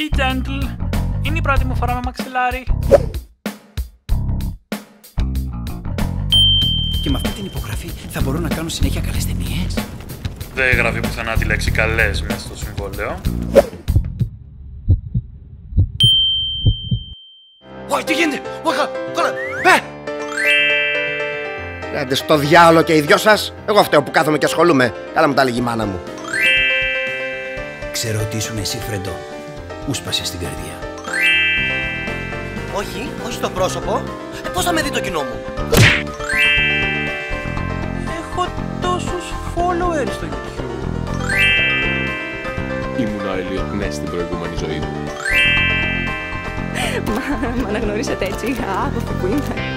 Be gentle. Είναι η πρώτη μου φορά με μαξιλάρι. Και με αυτή την υπογραφή θα μπορώ να κάνω συνέχεια καλές ταινίες. Δεν γράφει πουθενά τη λέξη καλές μέσα στο συμβόλαιο. Όχι, τι γίνεται! Όχι, καλά! Ε! Άντε στο διάολο και οι δυο σας. Εγώ φταίω που κάθομαι και ασχολούμαι. Καλά μου τα λέγει η μάνα μου. Ξέρω ότι ήσουν εσύ, Φρέντο. Μου σπάσε στην καρδιά. Όχι, όχι στο πρόσωπο. Ε, πώς θα με δει το κοινό μου; Έχω τόσους followers στο YouTube. Ήμουν ο Elliot Ness στην προηγούμενη ζωή μου. Μα, μ' αναγνωρίσατε έτσι. Α, από εκεί που είμαι.